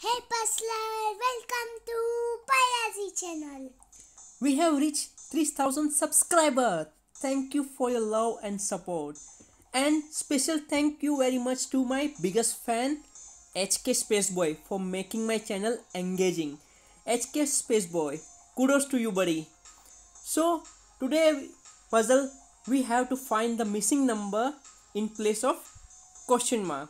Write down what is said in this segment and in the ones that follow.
Hey Puzzler, welcome to Payazee channel. We have reached 3000 subscribers. Thank you for your love and support. And special thank you very much to my biggest fan HK Spaceboy for making my channel engaging. HK Spaceboy, kudos to you buddy. So today puzzle we have to find the missing number in place of question mark.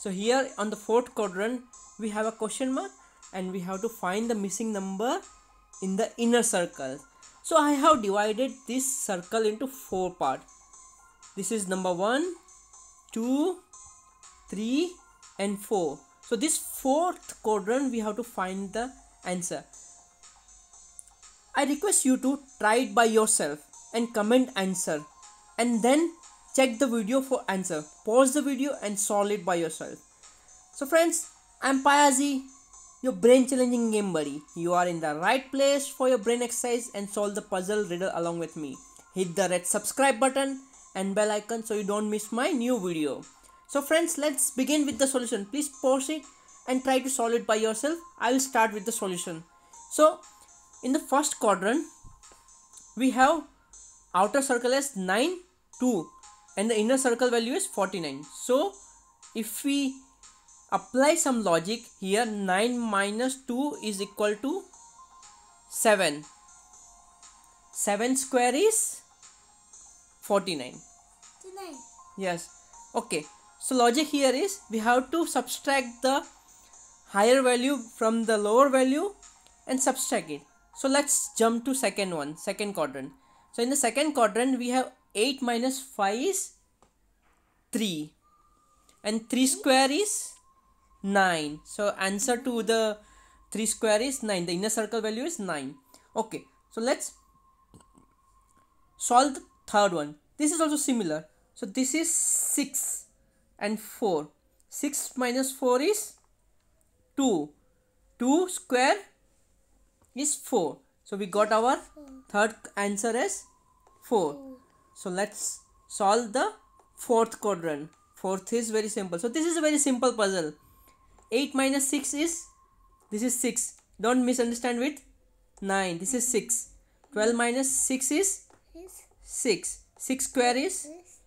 So here on the fourth quadrant we have a question mark and we have to find the missing number in the inner circle. So I have divided this circle into four parts. This is number one, two, three, and four. So this fourth quadrant we have to find the answer. I request you to try it by yourself and comment answer and then check the video for answer. Pause the video and solve it by yourself. So friends, I'm your brain challenging game buddy. You are in the right place for your brain exercise and solve the puzzle riddle along with me. Hit the red subscribe button and bell icon so you don't miss my new video. So friends, let's begin with the solution. Please pause it and try to solve it by yourself. I will start with the solution. So in the first quadrant, we have outer circle as 9, 2 and the inner circle value is 49. So if we apply some logic here. 9 minus 2 is equal to 7 7 square is 49 Tonight. yes. Okay. So logic here is we have to subtract the higher value from the lower value and subtract it. So let's jump to second one second quadrant. So in the second quadrant we have 8 minus 5 is 3 and 3 square is 9 so answer to the 3 square is 9 the inner circle value is 9 okay. So let's solve the third one. This is also similar. So this is 6 and 4 6 minus 4 is 2 2 square is 4 so we got our third answer as 4 so let's solve the fourth quadrant. Fourth is very simple. So this is a very simple puzzle 8 minus 6 is this is 6 don't misunderstand with 9 this is 6 12 minus 6 is 6 6 square is is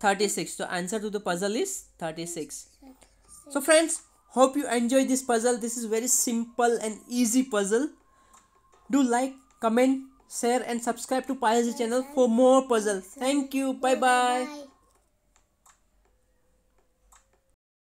36 so answer to the puzzle is 36 so friends hope you enjoy this puzzle. This is very simple and easy puzzle. Do like comment share and subscribe to Payazee channel for more puzzles thank you. Bye bye Bye.